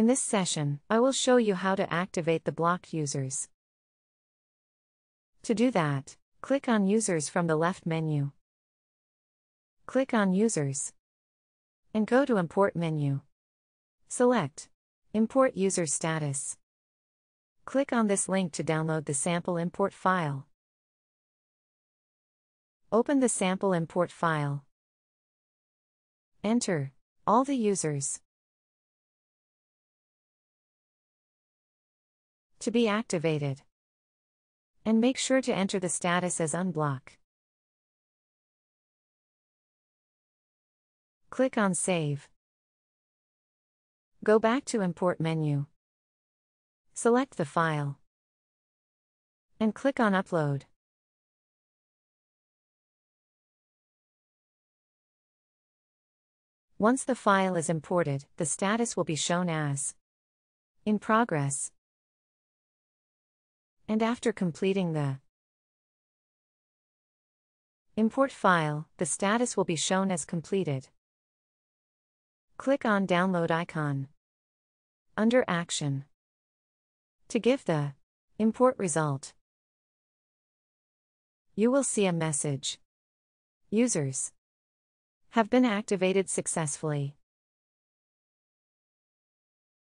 In this session, I will show you how to activate the blocked users. To do that, click on Users from the left menu. Click on Users and go to Import menu. Select Import User Status. Click on this link to download the sample import file. Open the sample import file. Enter all the users. To be activated. And make sure to enter the status as unblock. Click on Save. Go back to Import menu. Select the file. And click on Upload. Once the file is imported, the status will be shown as in progress. And after completing the import file, the status will be shown as completed. Click on Download icon. Under Action. To give the import result, you will see a message. Users have been activated successfully.